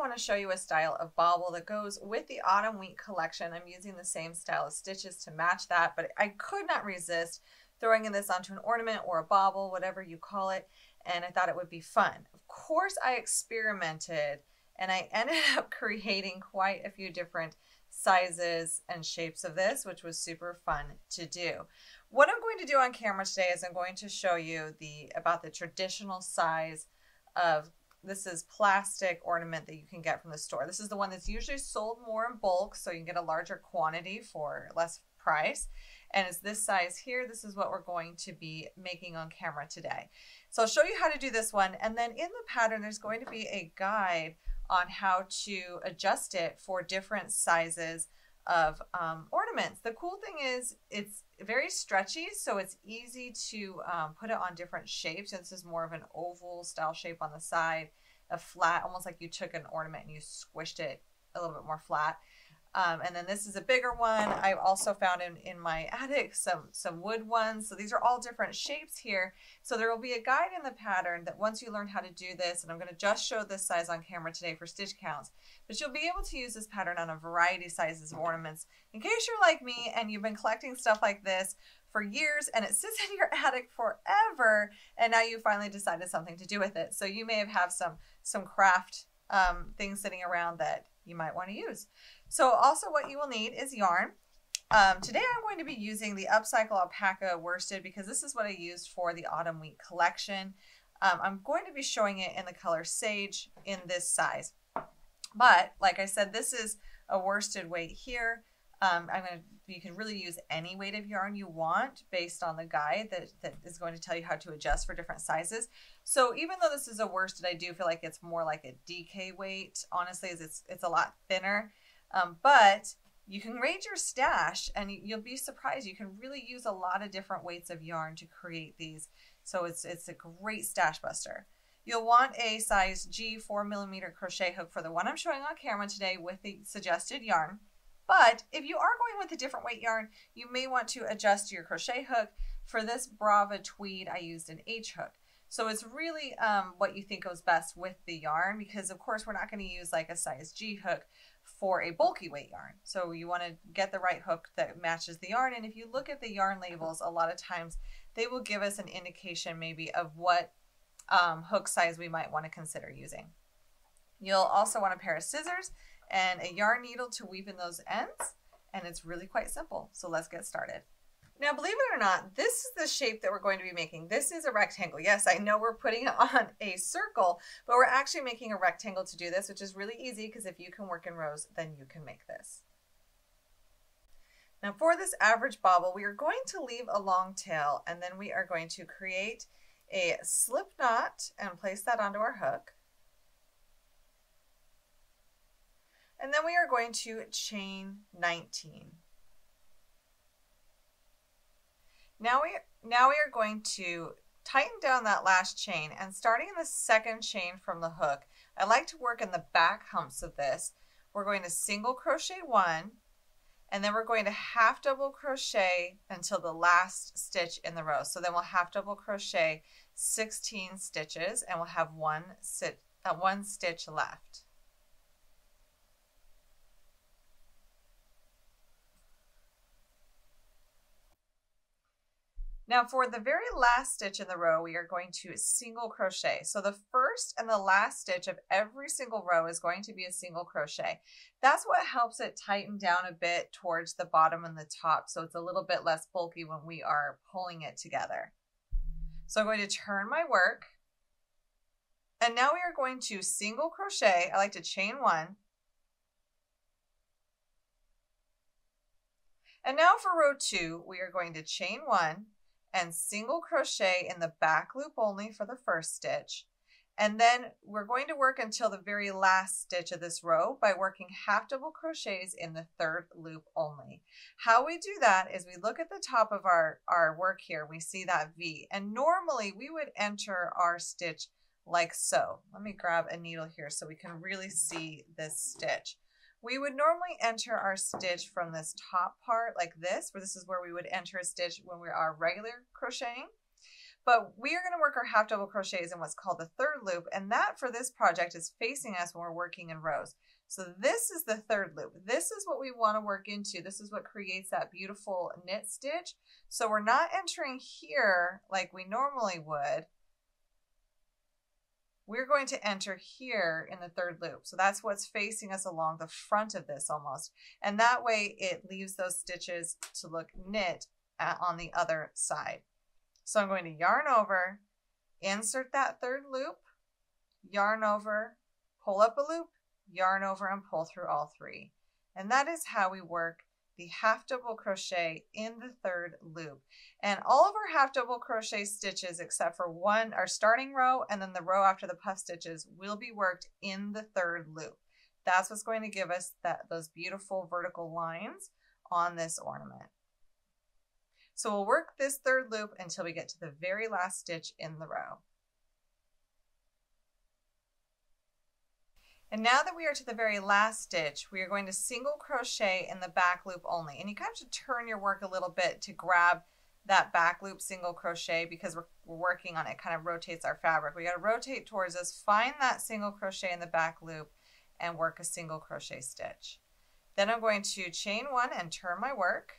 want to show you a style of bauble that goes with the Autumn Wheat collection. I'm using the same style of stitches to match that, but I could not resist throwing in this onto an ornament or a bauble, whatever you call it, and I thought it would be fun. Of course, I experimented and I ended up creating quite a few different sizes and shapes of this, which was super fun to do. What I'm going to do on camera today is I'm going to show you the about the traditional size of this is plastic ornament that you can get from the store. This is the one that's usually sold more in bulk, so you can get a larger quantity for less price. And it's this size here. This is what we're going to be making on camera today. So I'll show you how to do this one. And then in the pattern, there's going to be a guide on how to adjust it for different sizes of um, ornaments. The cool thing is it's very stretchy, so it's easy to um, put it on different shapes. This is more of an oval style shape on the side, a flat, almost like you took an ornament and you squished it a little bit more flat. Um, and then this is a bigger one. I also found in, in my attic some, some wood ones. So these are all different shapes here. So there will be a guide in the pattern that once you learn how to do this, and I'm going to just show this size on camera today for stitch counts, but you'll be able to use this pattern on a variety of sizes of ornaments. In case you're like me and you've been collecting stuff like this for years and it sits in your attic forever, and now you finally decided something to do with it. So you may have, have some, some craft um, things sitting around that you might want to use. So also what you will need is yarn. Um, today I'm going to be using the Upcycle Alpaca Worsted because this is what I used for the Autumn Wheat collection. Um, I'm going to be showing it in the color Sage in this size. But like I said, this is a worsted weight here. Um, I'm going to, you can really use any weight of yarn you want based on the guide that, that is going to tell you how to adjust for different sizes. So even though this is a worsted, I do feel like it's more like a DK weight. Honestly, it's, it's a lot thinner. Um, but you can raid your stash and you'll be surprised. You can really use a lot of different weights of yarn to create these. So it's, it's a great stash buster. You'll want a size G 4 millimeter crochet hook for the one I'm showing on camera today with the suggested yarn. But if you are going with a different weight yarn, you may want to adjust your crochet hook. For this Brava tweed, I used an H hook. So it's really um, what you think goes best with the yarn because of course we're not going to use like a size G hook for a bulky weight yarn. So you want to get the right hook that matches the yarn. And if you look at the yarn labels, a lot of times they will give us an indication maybe of what um, hook size we might want to consider using. You'll also want a pair of scissors and a yarn needle to weave in those ends. And it's really quite simple. So let's get started. Now, believe it or not, this is the shape that we're going to be making. This is a rectangle. Yes, I know we're putting it on a circle, but we're actually making a rectangle to do this, which is really easy because if you can work in rows, then you can make this. Now for this average bauble, we are going to leave a long tail and then we are going to create a slip knot and place that onto our hook. And then we are going to chain 19. Now we, now we are going to tighten down that last chain and starting in the second chain from the hook, I like to work in the back humps of this. We're going to single crochet one and then we're going to half double crochet until the last stitch in the row. So then we'll half double crochet 16 stitches and we'll have one, sit, uh, one stitch left. Now for the very last stitch in the row, we are going to single crochet. So the first and the last stitch of every single row is going to be a single crochet. That's what helps it tighten down a bit towards the bottom and the top so it's a little bit less bulky when we are pulling it together. So I'm going to turn my work and now we are going to single crochet. I like to chain one. And now for row two, we are going to chain one and single crochet in the back loop only for the first stitch. And then we're going to work until the very last stitch of this row by working half double crochets in the third loop only. How we do that is we look at the top of our, our work here, we see that V, and normally we would enter our stitch like so. Let me grab a needle here so we can really see this stitch. We would normally enter our stitch from this top part like this, where this is where we would enter a stitch when we are regular crocheting. But we are going to work our half double crochets in what's called the third loop, and that for this project is facing us when we're working in rows. So this is the third loop. This is what we want to work into. This is what creates that beautiful knit stitch. So we're not entering here like we normally would. We're going to enter here in the third loop. So that's what's facing us along the front of this almost. And that way it leaves those stitches to look knit uh, on the other side. So I'm going to yarn over, insert that third loop, yarn over, pull up a loop, yarn over and pull through all three. And that is how we work the half double crochet in the third loop. And all of our half double crochet stitches except for one, our starting row and then the row after the puff stitches will be worked in the third loop. That's what's going to give us that those beautiful vertical lines on this ornament. So we'll work this third loop until we get to the very last stitch in the row. And now that we are to the very last stitch, we are going to single crochet in the back loop only. And you kind of have to turn your work a little bit to grab that back loop single crochet because we're, we're working on it. it kind of rotates our fabric. We got to rotate towards us, find that single crochet in the back loop and work a single crochet stitch. Then I'm going to chain one and turn my work.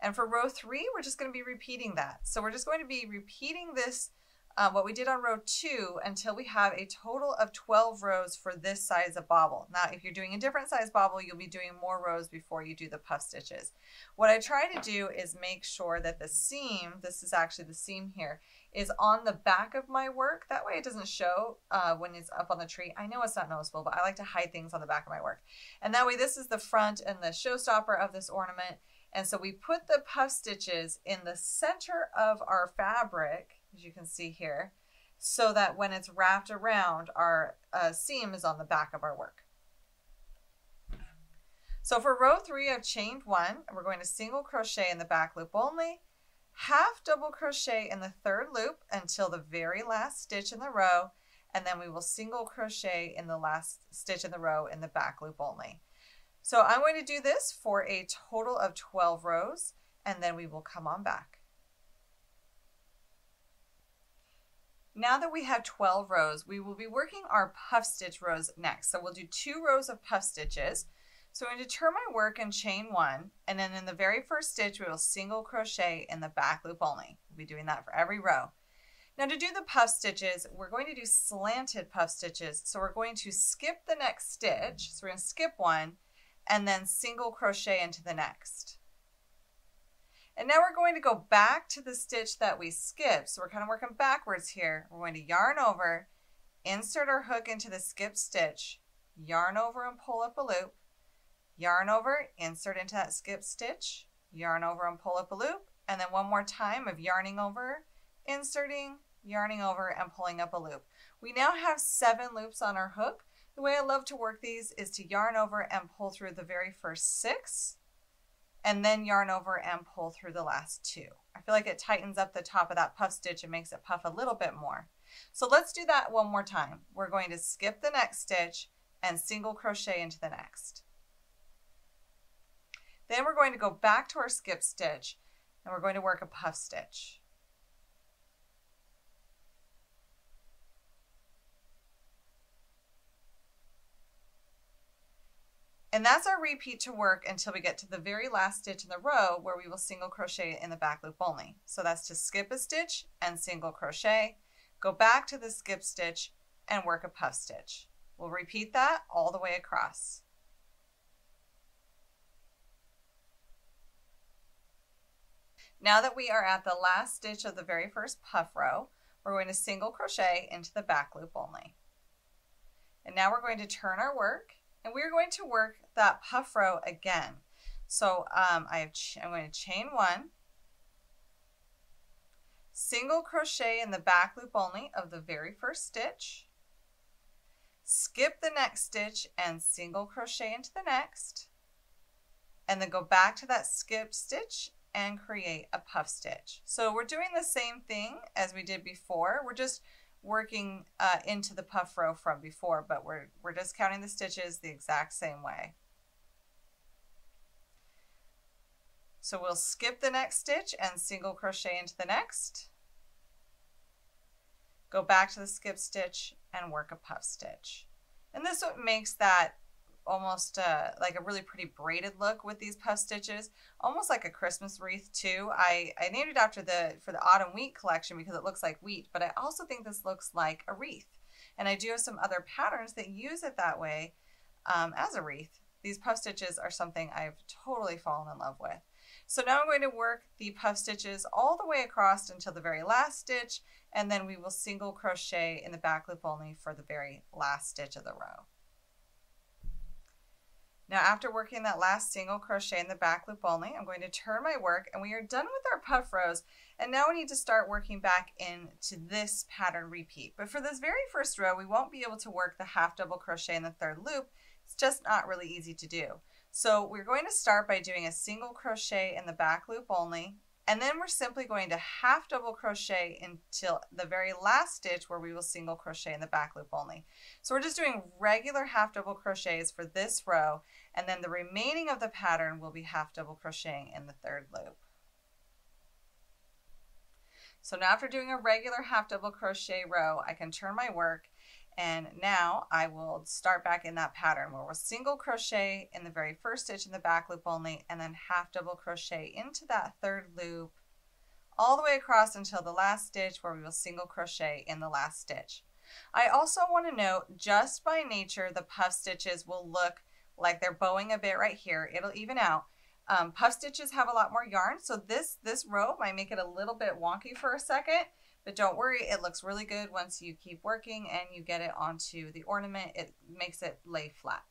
And for row three, we're just going to be repeating that. So we're just going to be repeating this um, what we did on row two until we have a total of 12 rows for this size of bobble. Now, if you're doing a different size bobble, you'll be doing more rows before you do the puff stitches. What I try to do is make sure that the seam, this is actually the seam here, is on the back of my work. That way it doesn't show uh, when it's up on the tree. I know it's not noticeable, but I like to hide things on the back of my work. And that way this is the front and the showstopper of this ornament. And so we put the puff stitches in the center of our fabric as you can see here, so that when it's wrapped around, our uh, seam is on the back of our work. So for row three, I've chained one, and we're going to single crochet in the back loop only, half double crochet in the third loop until the very last stitch in the row, and then we will single crochet in the last stitch in the row in the back loop only. So I'm going to do this for a total of 12 rows, and then we will come on back. Now that we have 12 rows, we will be working our puff stitch rows next. So we'll do two rows of puff stitches. So I'm going to turn my work and chain one, and then in the very first stitch, we will single crochet in the back loop only. We'll be doing that for every row. Now to do the puff stitches, we're going to do slanted puff stitches. So we're going to skip the next stitch. So we're going to skip one and then single crochet into the next. And now we're going to go back to the stitch that we skipped. So we're kind of working backwards here. We're going to yarn over, insert our hook into the skip stitch, yarn over and pull up a loop, yarn over, insert into that skip stitch, yarn over and pull up a loop, and then one more time of yarning over, inserting, yarning over, and pulling up a loop. We now have seven loops on our hook. The way I love to work these is to yarn over and pull through the very first six, and then yarn over and pull through the last two. I feel like it tightens up the top of that puff stitch and makes it puff a little bit more. So let's do that one more time. We're going to skip the next stitch and single crochet into the next. Then we're going to go back to our skip stitch and we're going to work a puff stitch. And that's our repeat to work until we get to the very last stitch in the row where we will single crochet in the back loop only. So that's to skip a stitch and single crochet, go back to the skip stitch and work a puff stitch. We'll repeat that all the way across. Now that we are at the last stitch of the very first puff row, we're going to single crochet into the back loop only. And now we're going to turn our work and we're going to work that puff row again. So um, I have I'm going to chain one, single crochet in the back loop only of the very first stitch, skip the next stitch and single crochet into the next, and then go back to that skip stitch and create a puff stitch. So we're doing the same thing as we did before. We're just working uh, into the puff row from before, but we're, we're just counting the stitches the exact same way. So we'll skip the next stitch and single crochet into the next. go back to the skip stitch and work a puff stitch. And this what makes that almost uh, like a really pretty braided look with these puff stitches, almost like a Christmas wreath too. I, I named it after the for the autumn wheat collection because it looks like wheat, but I also think this looks like a wreath. And I do have some other patterns that use it that way um, as a wreath. These puff stitches are something I've totally fallen in love with. So now I'm going to work the puff stitches all the way across until the very last stitch, and then we will single crochet in the back loop only for the very last stitch of the row. Now after working that last single crochet in the back loop only, I'm going to turn my work and we are done with our puff rows. And now we need to start working back into this pattern repeat. But for this very first row, we won't be able to work the half double crochet in the third loop. It's just not really easy to do. So we're going to start by doing a single crochet in the back loop only, and then we're simply going to half double crochet until the very last stitch where we will single crochet in the back loop only. So we're just doing regular half double crochets for this row, and then the remaining of the pattern will be half double crocheting in the third loop. So now after doing a regular half double crochet row, I can turn my work and now I will start back in that pattern where we'll single crochet in the very first stitch in the back loop only and then half double crochet into that third loop all the way across until the last stitch where we will single crochet in the last stitch. I also want to note just by nature the puff stitches will look like they're bowing a bit right here. It'll even out. Um, puff stitches have a lot more yarn so this this row might make it a little bit wonky for a second but don't worry, it looks really good once you keep working and you get it onto the ornament. It makes it lay flat.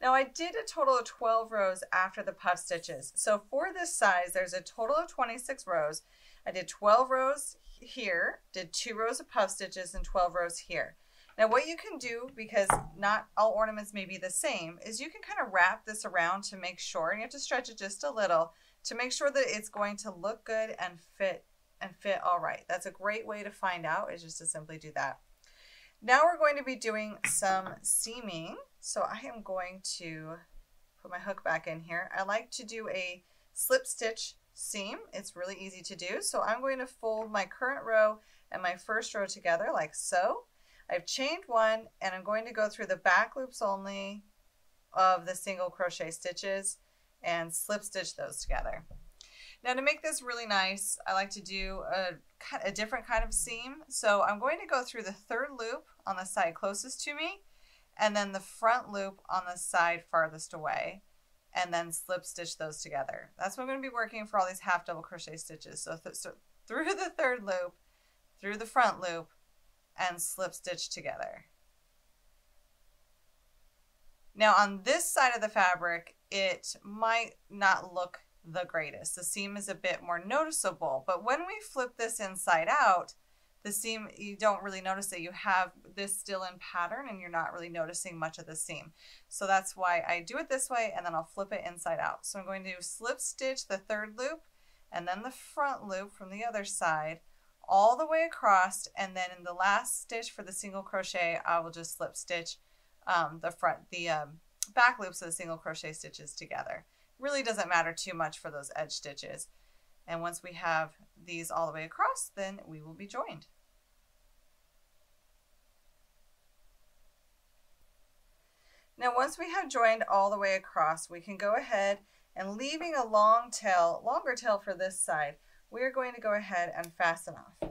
Now I did a total of 12 rows after the puff stitches. So for this size, there's a total of 26 rows. I did 12 rows here, did two rows of puff stitches and 12 rows here. Now what you can do, because not all ornaments may be the same, is you can kind of wrap this around to make sure, and you have to stretch it just a little, to make sure that it's going to look good and fit and fit all right. That's a great way to find out is just to simply do that. Now we're going to be doing some seaming. So I am going to put my hook back in here. I like to do a slip stitch seam. It's really easy to do. So I'm going to fold my current row and my first row together like so. I've chained one and I'm going to go through the back loops only of the single crochet stitches and slip stitch those together. Now to make this really nice, I like to do a, a different kind of seam. So I'm going to go through the third loop on the side closest to me, and then the front loop on the side farthest away, and then slip stitch those together. That's what I'm going to be working for all these half double crochet stitches. So, th so through the third loop, through the front loop, and slip stitch together. Now on this side of the fabric, it might not look the greatest. The seam is a bit more noticeable, but when we flip this inside out, the seam, you don't really notice that you have this still in pattern and you're not really noticing much of the seam. So that's why I do it this way and then I'll flip it inside out. So I'm going to slip stitch the third loop and then the front loop from the other side all the way across and then in the last stitch for the single crochet I will just slip stitch um, the front the um, back loops of the single crochet stitches together really doesn't matter too much for those edge stitches. And once we have these all the way across, then we will be joined. Now once we have joined all the way across, we can go ahead and leaving a long tail, longer tail for this side, we're going to go ahead and fasten off.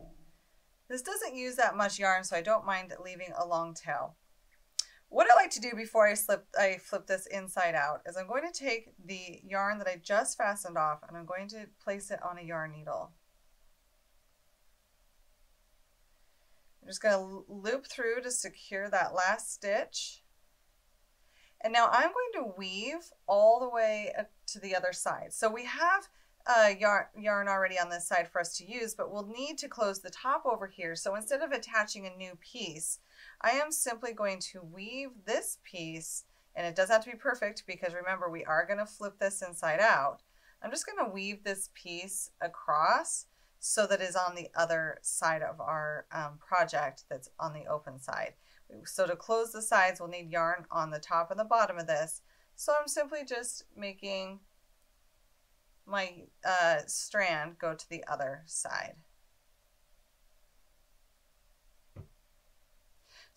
This doesn't use that much yarn, so I don't mind leaving a long tail. What I like to do before I slip, I flip this inside out is I'm going to take the yarn that I just fastened off and I'm going to place it on a yarn needle. I'm just going to loop through to secure that last stitch. And now I'm going to weave all the way to the other side. So we have uh, yarn, yarn already on this side for us to use, but we'll need to close the top over here. So instead of attaching a new piece, I am simply going to weave this piece, and it doesn't have to be perfect because remember we are going to flip this inside out. I'm just going to weave this piece across so that is on the other side of our um, project that's on the open side. So to close the sides, we'll need yarn on the top and the bottom of this. So I'm simply just making my uh, strand go to the other side.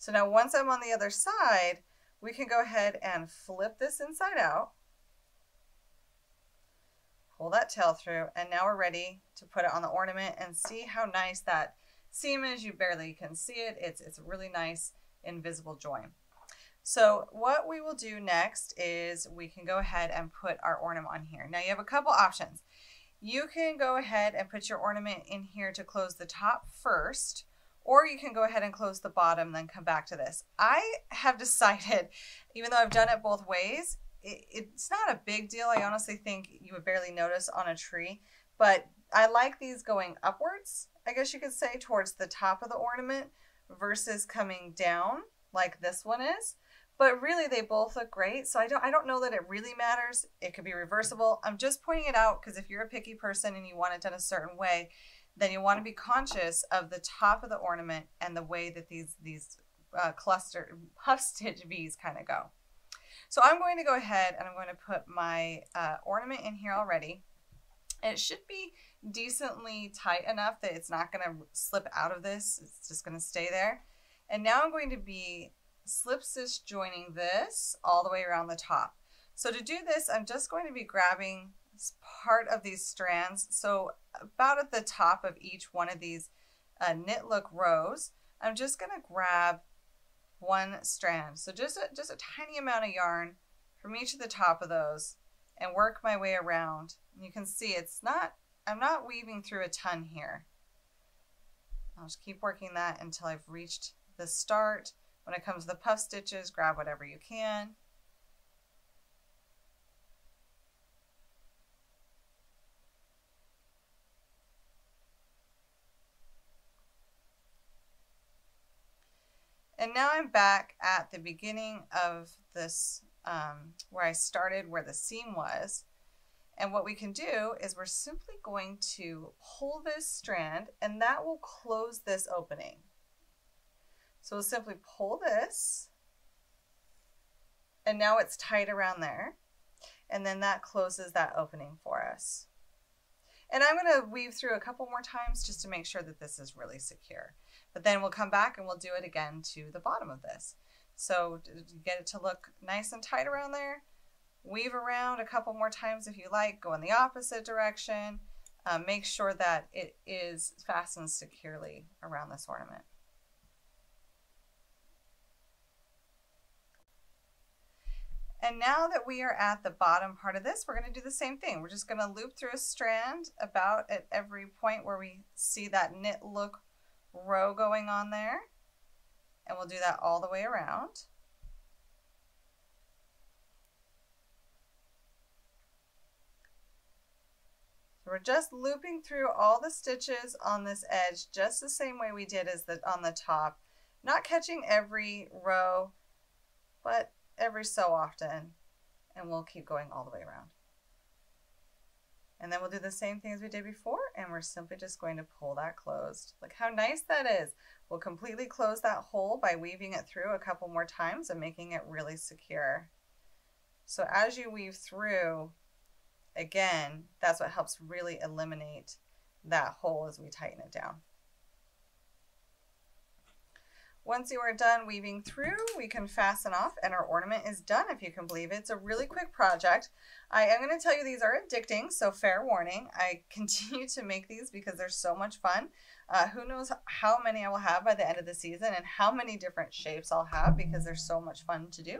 So now once I'm on the other side, we can go ahead and flip this inside out. Pull that tail through, and now we're ready to put it on the ornament and see how nice that seam is. You barely can see it. It's, it's a really nice invisible join. So what we will do next is we can go ahead and put our ornament on here. Now you have a couple options. You can go ahead and put your ornament in here to close the top first, or you can go ahead and close the bottom, then come back to this. I have decided, even though I've done it both ways, it, it's not a big deal. I honestly think you would barely notice on a tree, but I like these going upwards, I guess you could say, towards the top of the ornament versus coming down like this one is. But really they both look great. So I don't I don't know that it really matters. It could be reversible. I'm just pointing it out because if you're a picky person and you want it done a certain way, then you want to be conscious of the top of the ornament and the way that these these uh, cluster puff stitch V's kind of go. So I'm going to go ahead and I'm going to put my uh, ornament in here already. It should be decently tight enough that it's not going to slip out of this. It's just going to stay there. And now I'm going to be slip stitch joining this all the way around the top. So to do this, I'm just going to be grabbing part of these strands. So about at the top of each one of these uh, knit look rows, I'm just going to grab one strand. So just a, just a tiny amount of yarn from each of the top of those and work my way around. And you can see it's not, I'm not weaving through a ton here. I'll just keep working that until I've reached the start when it comes to the puff stitches, grab whatever you can. And now I'm back at the beginning of this, um, where I started, where the seam was. And what we can do is we're simply going to pull this strand and that will close this opening. So we'll simply pull this and now it's tight around there. And then that closes that opening for us. And I'm going to weave through a couple more times just to make sure that this is really secure. But then we'll come back and we'll do it again to the bottom of this. So get it to look nice and tight around there. Weave around a couple more times if you like. Go in the opposite direction. Um, make sure that it is fastened securely around this ornament. And now that we are at the bottom part of this, we're going to do the same thing. We're just going to loop through a strand about at every point where we see that knit look row going on there. And we'll do that all the way around. So we're just looping through all the stitches on this edge just the same way we did as the on the top. Not catching every row, but every so often and we'll keep going all the way around. And then we'll do the same thing as we did before and we're simply just going to pull that closed. Look how nice that is. We'll completely close that hole by weaving it through a couple more times and making it really secure. So as you weave through, again, that's what helps really eliminate that hole as we tighten it down. Once you are done weaving through, we can fasten off and our ornament is done if you can believe it. It's a really quick project. I am going to tell you these are addicting, so fair warning. I continue to make these because they're so much fun. Uh, who knows how many I will have by the end of the season and how many different shapes I'll have because they're so much fun to do.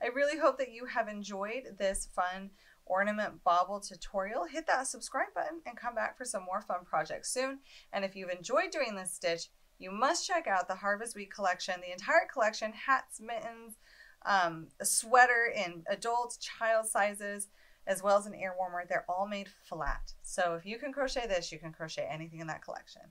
I really hope that you have enjoyed this fun ornament bauble tutorial. Hit that subscribe button and come back for some more fun projects soon. And if you've enjoyed doing this stitch, you must check out the Harvest Week collection. The entire collection, hats, mittens, um, a sweater in adult, child sizes, as well as an air warmer. They're all made flat. So if you can crochet this, you can crochet anything in that collection.